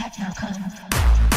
Techno Cosmos.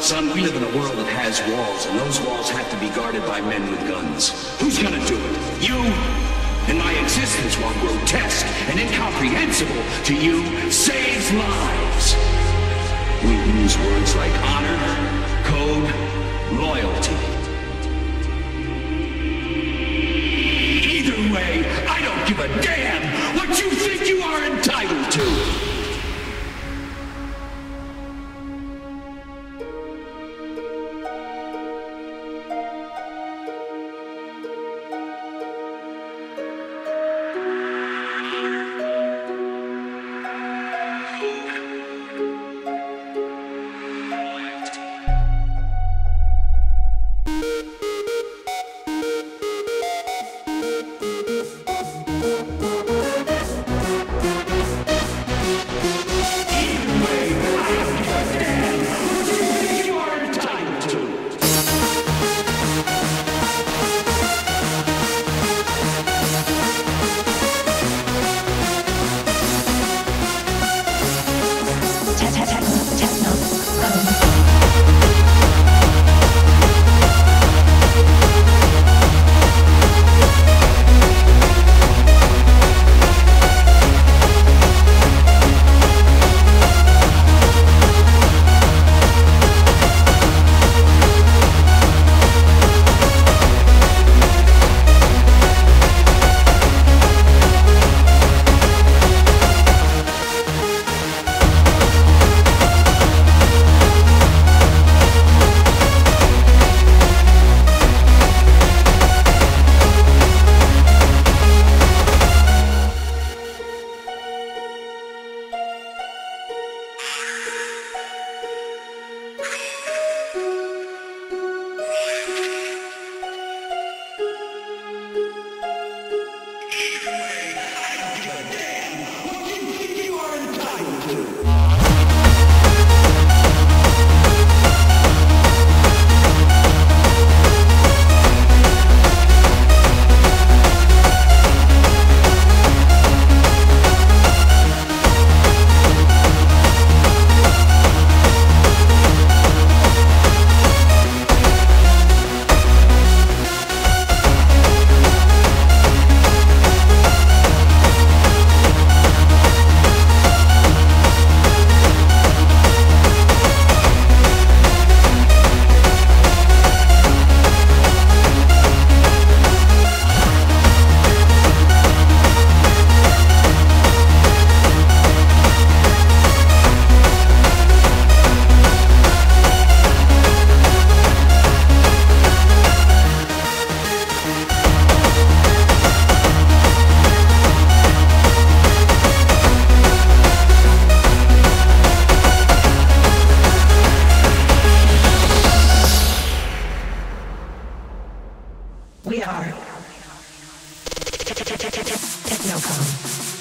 Son, we live in a world that has walls, and those walls have to be guarded by men with guns. Who's gonna do it? You? And my existence, while grotesque and incomprehensible to you, saves lives. We use words like honor, code, loyalty. Either way, I don't give a damn We are Technocom.